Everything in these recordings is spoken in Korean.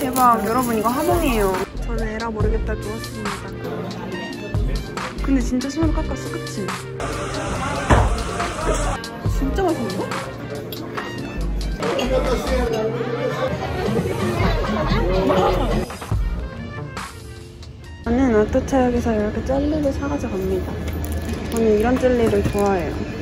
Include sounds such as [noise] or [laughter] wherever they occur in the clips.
대박. 여러분 이거 하몽이에요. 저는 에라 모르겠다 누웠습니다. 근데 진짜 손으로 깎았어 그치? 진짜 맛있는데? 저는 어토차역에서 이렇게 젤리를 사가지고 갑니다. 저는 이런 젤리를 좋아해요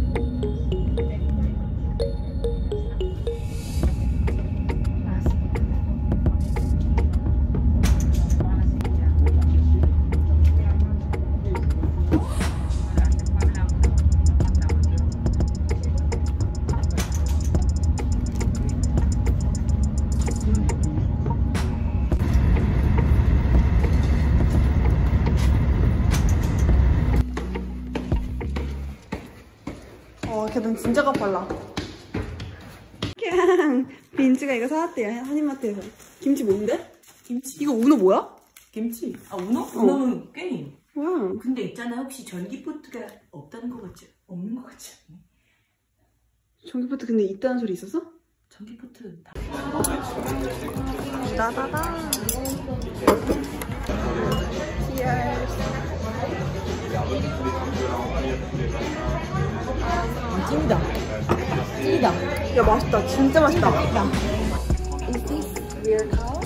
걔는 진짜 가 빨라. 그냥 빈츠가 이거 사왔대요, 한인마트에서. 김치 뭔데? 김치. 이거 우노 뭐야? 김치. 아, 우노? 우노는 게임. 뭐야? 근데 있잖아, 혹시 전기포트가 없다는 거 같지? 없는 거 같지 않니? 전기포트 근데 있다는 소리 있었어? 전기포트 다. 따다다. 찐이다. 찐이다. 야, 맛있다. 진짜 맛있다. Is this real cow?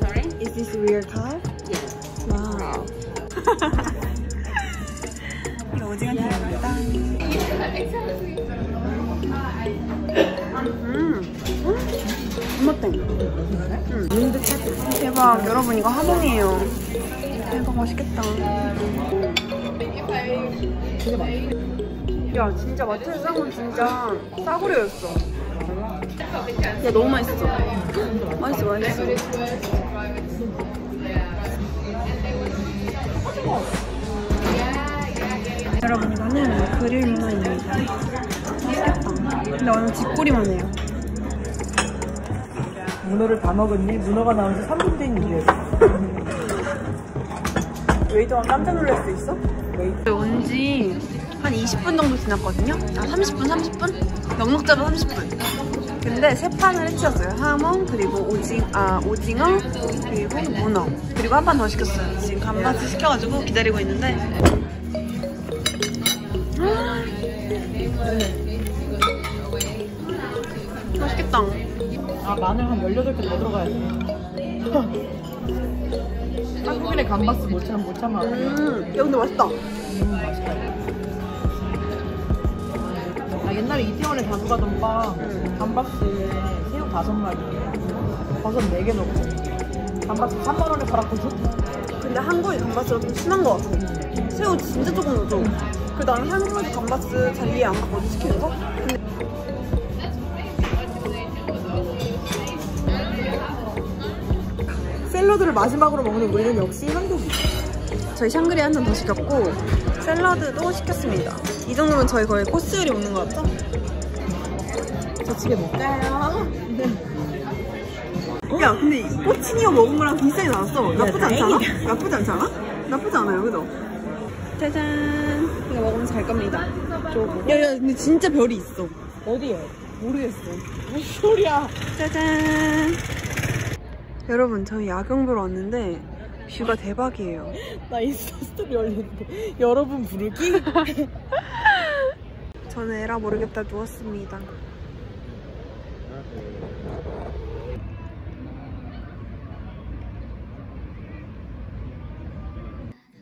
Sorry? Is this real cow? Yes. 와우. [laughs] 이거 오징어 튀김입니다. 음, 엄마 땡. 음. 대박, 여러분 이거 하몽이에요. 대박 맛있겠다. 야, 진짜 마트에서 산건 진짜 싸구려였어. 야, 너무 맛있어. 맛있어, 맛있어. 여러분 이거는 그릴 문어입니다. 맛있겠다. 근데 오늘 뒷꼬리만 해요. 문어를 다 먹었니? 문어가 나온 지 3분 된 일이었어. 웨이터가 깜짝 놀랄 수 있어? 온지 한 20분 정도 지났거든요? 아 30분 30분? 넉넉 잡아 30분. 근데 세 판을 해치웠어요. 하몽 그리고 오징, 아, 오징어 그리고 문어. 그리고 한 판 더 시켰어요. 지금 간바스 시켜가지고 기다리고 있는데. 맛있겠다. 아, 마늘 한 18개 더 들어가야 돼. 한국인의 감바스 못 참, 못 참아. 음, 야 근데 맛있다. 아, 옛날에 이태원에 자주 가던 빵, 감바스에 새우 다섯 마리, 버섯 네 개 넣고, 감바스 3만 원에 팔았거든? 근데 한국의 감바스가 좀 심한 것 같아. 새우 진짜 조금 넣어줘. 그 나는 한국에서 감바스 잘 이해 안 갔거든? 근데 샐러드를 마지막으로 먹는 우리는 역시 한국이. 저희 샹그리 한 잔 더 시켰고 샐러드도 시켰습니다. 이 정도면 저희 거의 코스 요리 먹는 것 같죠? 저치게 먹까요? 야 근데 이 꼬치니어 먹은 거랑 비슷하게 나왔어. 나쁘지 않잖아? 나쁘지 않잖아? 나쁘지 않아요, 그죠? 짜잔. 이거 먹으면 잘 겁니다. 야야 근데 진짜 별이 있어. 어디에? 모르겠어. 무슨 소리야? 짜잔. 여러분 저희 야경 보러 왔는데 뷰가 대박이에요. [laughs] 나 인스타 스토리 올렸는데 여러분 부르기? [laughs] 저는 에라 모르겠다 누웠습니다.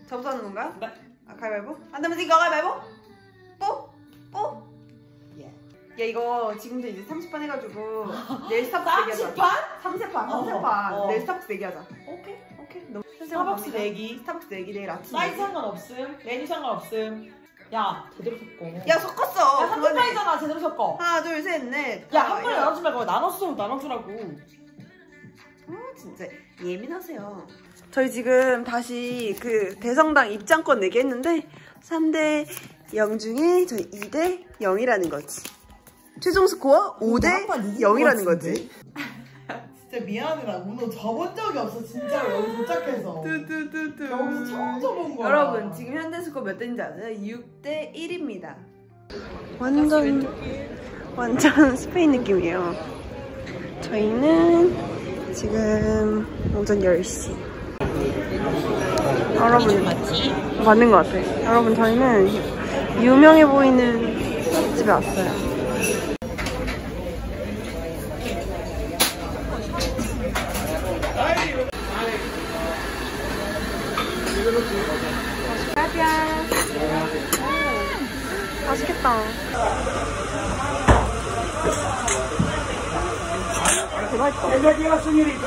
저부터 하는 건가요? 네. 아, 가위바위보? 안 되면 이거 가위바위보? 뽀? 뽀? 예. 야 이거 지금도 이제 삼세판 해가지고 [laughs] 내일 스타벅스 내기하자 삼세판? 삼세판 어허, 삼세판 어. 내일 스타벅스 내기하자 오케이. 오케이 스타벅스 내기. 스타벅스 내기 내일 아침 사이즈. 상관없음. 메뉴 상관없음. 야, 제대로 섞어. 야 섞었어 야, 한 그거는. 판이잖아. 제대로 섞어. 하나 둘 셋 넷 야, 한 번에 나눠주지 말고 나눴어. 나눠주라고. 아 진짜 예민하세요. 저희 지금 다시 그 대성당 입장권 내기 했는데 3대 0 중에 저희 2대 0이라는 거지. 최종 스코어 5대 한판 이긴 것 0이라는 같은데? 거지. 진짜 미안해 나 문어 접은 적이 없어 진짜로 여기 도착해서 뚜뚜뚜뚜. 여기서 처음 접은 거야 여러분 지금 현대 스코어 몇 대인지 아세요? 6대 1입니다. 완전 완전 [laughs] 스페인 느낌이에요. 저희는 지금 오전 10시. 여러분 맞지? 맞는 것 같아. 여러분 저희는 유명해 보이는 집에 왔어요. 맛있겠다.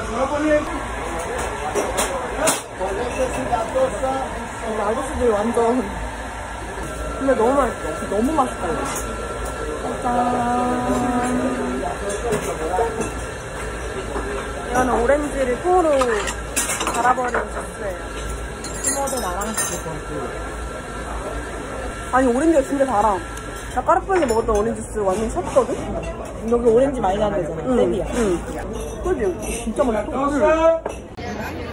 대박이다. 근데 아저씨들 완전 근데 너무 맛있어 너무 맛있어 짠. 이거는 오렌지를 통으로 갈아버린 주스예요. Zumo de naranja 아니 오렌지가 진짜 달아. 나 까르푸에 먹었던 오렌지 주스 완전 샀거든? 여기 오렌지 많이 나는 데잖아 세비야 응. 그지? 진짜 맛있어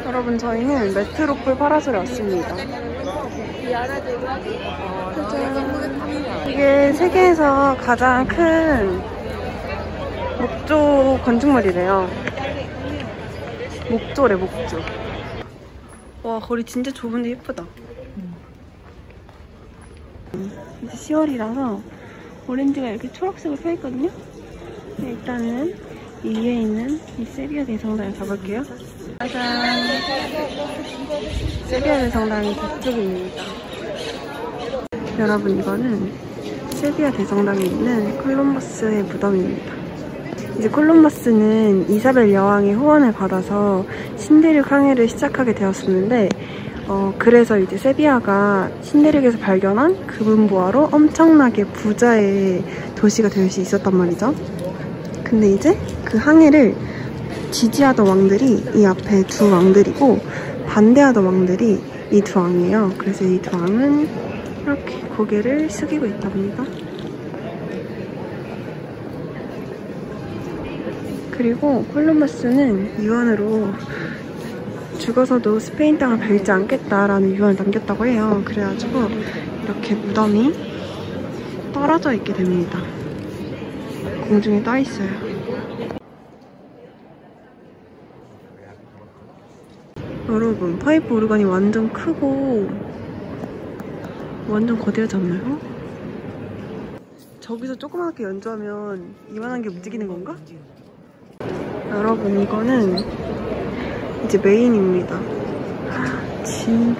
여러분 저희는 메트로폴 파라솔에 왔습니다. 짜잔. 이게 세계에서 가장 큰 목조 건축물이래요. 목조래 목조. 와 거리 진짜 좁은데 예쁘다. 이제 10월이라서 오렌지가 이렇게 초록색으로 펴있거든요. 네, 일단은 이 위에 있는 이 세비야 대성당을 가볼게요. 짜잔. 세비야 대성당이 저쪽입니다. 여러분 이거는 세비야 대성당에 있는 콜럼버스의 무덤입니다. 이제 콜럼버스는 이사벨 여왕의 후원을 받아서 신대륙 항해를 시작하게 되었었는데 어, 그래서 이제 세비야가 신대륙에서 발견한 금은보화로 엄청나게 부자의 도시가 될 수 있었단 말이죠. 근데 이제 그 항해를 지지하던 왕들이 이 앞에 두 왕들이고 반대하던 왕들이 이 두 왕이에요. 그래서 이 두 왕은 이렇게 고개를 숙이고 있답니다. 그리고 콜럼버스는 유언으로 죽어서도 스페인 땅을 밟지 않겠다라는 유언을 남겼다고 해요. 그래가지고 이렇게 무덤이 떨어져 있게 됩니다. 공중에 떠 있어요. 여러분, 파이프 오르간이 완전 크고 완전 거대하지 않나요? 저기서 조그맣게 연주하면 이만한 게 움직이는 건가? 여러분, 이거는 이제 메인입니다. 진짜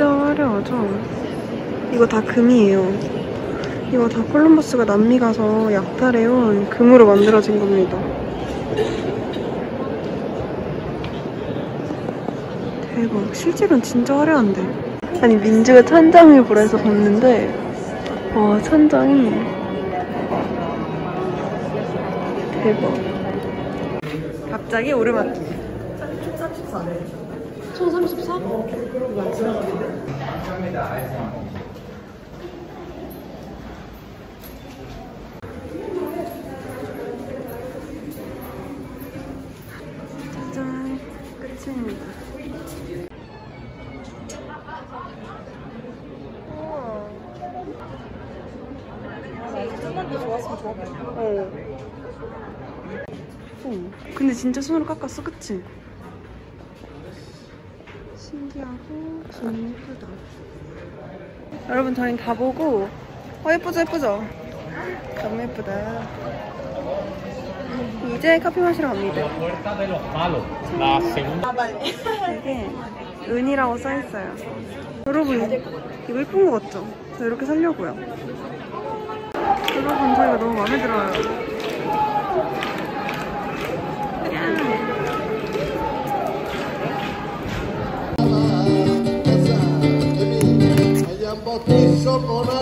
화려하죠? 이거 다 금이에요. 이거 다 콜럼버스가 남미 가서 약탈해온 금으로 만들어진 겁니다. 대박. 실제로는 진짜 화려한데. 아니, 민주가 천장을 보라 해서 봤는데, 와, 천장이. 대박. 갑자기 오르막. 총 34? 짜잔. 끝입니다. 더 좋았으면 좋았겠다 어. 어. 근데 진짜 손으로 깎았어, 그치? 예쁘다. 여러분 저희는 다 보고 어 예쁘죠 예쁘죠? 너무 예쁘다. 이제 커피 마시러 갑니다. 이게 은이라고 써있어요. 여러분 이거 예쁜 거 같죠? 저 이렇게 살려고요. 여러분 저희가 너무 마음에 들어요. cotizo con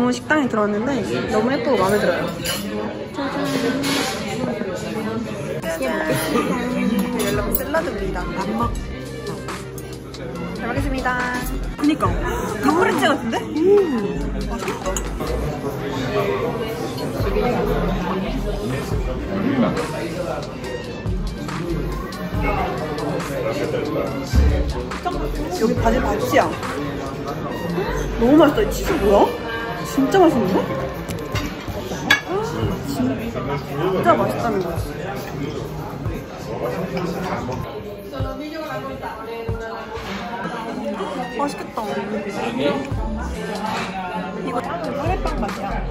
아무 식당에 들어왔는데 너무 예쁘고 마음에 들어요. 짜잔. 여러분 샐러드입니다. 안 먹. 잘 먹겠습니다. 그니까 카프레체 같은데? 음, 맛있겠다. 여기 바질 맛이야. 너무 맛있다. 이 치즈 뭐야? 진짜 맛있는데? 진짜 맛있다는 거지. 맛있겠다. 이거 카레빵 맛이야.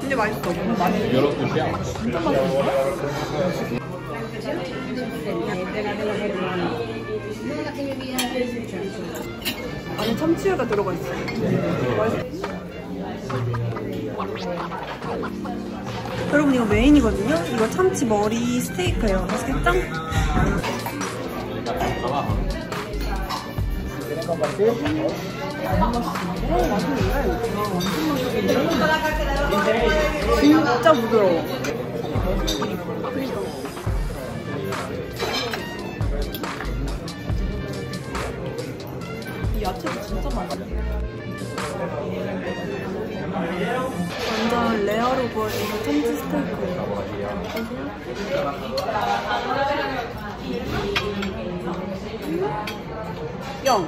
진짜 맛있어. Yo lo escuché. 안에 참치회가 들어가 있어. 여러분 이거 메인이거든요. 이거 참치 머리 스테이크예요. 맛있겠죠? 진짜 부드러워. 영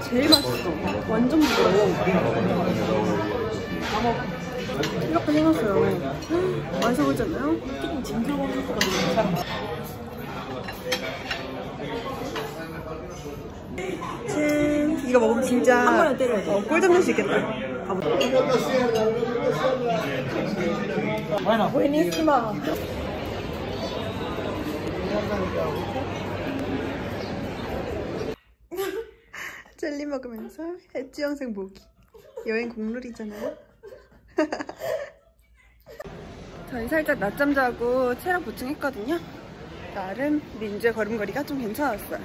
제일 맛있어. 완전 부드러워. 이렇게 생겼어요. 맛있어 보이지 않나요? 조금 징그러운 소스가 괜찮아. 짠. 이거 먹으면 진짜 한 번에 때려야 돼. 어, 꿀 잡는 수 있겠다. 가보자. 부에니스마. 젤리 먹으면서 해지 영생 보기. 여행 국룰이잖아요. [laughs] 저희 살짝 낮잠 자고 체력 보충했거든요. 나름 민주의 걸음걸이가 좀 괜찮았어요.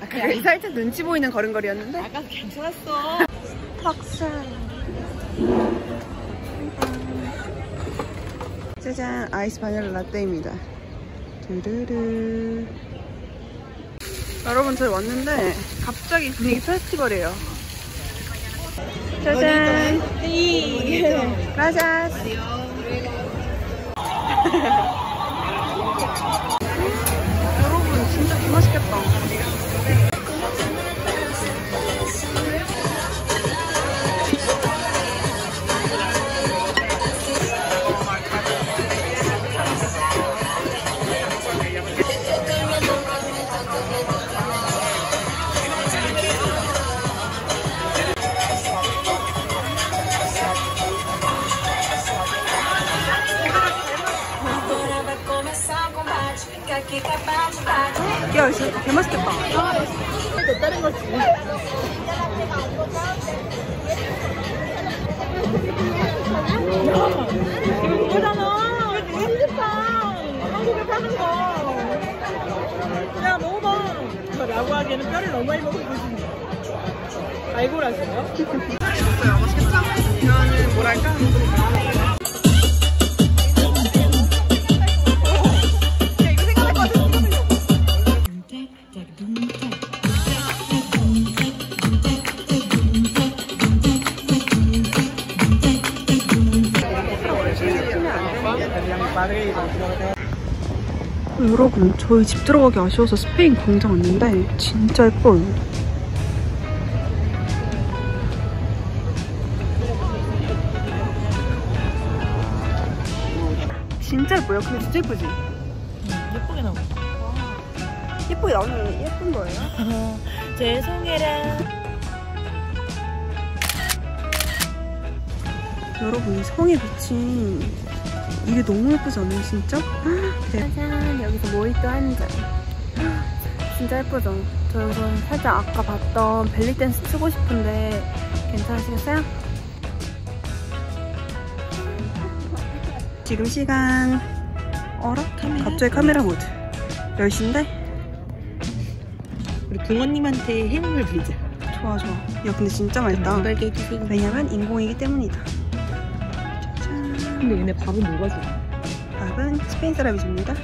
아까 그 살짝 눈치 보이는 걸음걸이였는데 아까 괜찮았어. 박살. 짜잔 아이스 바닐라 라떼입니다. 두루루. 여러분 저희 왔는데 갑자기 분위기 페스티벌이에요. 짜잔. gracias. [laughs] 여러분 진짜 개 맛있겠다. 야, 진짜 개 맛있겠다. 이거잖아. 한국판. 한국에 파는 거. 야, 먹어봐. 라고 하기에는 뼈를 너무 많이 먹고 계신데. 맛있어요. 저희 집 들어가기 아쉬워서 스페인 광장 왔는데 진짜 예뻐요 진짜 예뻐요 근데 진짜 예쁘지? 예쁘게 나오고. 예쁘게 나오는 예쁜 거예요? [laughs] 죄송해라. 여러분 이 성에 비친 이게 너무 예쁘지 않아요 진짜? [gasps] 네. 짜잔 여기서 모히또 한잔 [gasps] 진짜 예쁘죠? 저 이건 살짝 아까 봤던 벨리댄스 추고 싶은데 괜찮으시겠어요? 지금 시간 어라? 카메라? 갑자기 카메라 모드 10시인데? 우리 동원님한테 행운을 빌자 좋아 좋아 야 근데 진짜 맛있다 네, 왜냐면 인공이기 때문이다 근데 얘네 밥은 뭐가 좋아? 밥은 스페인 사람이 줍니다.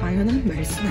당연한 말씀.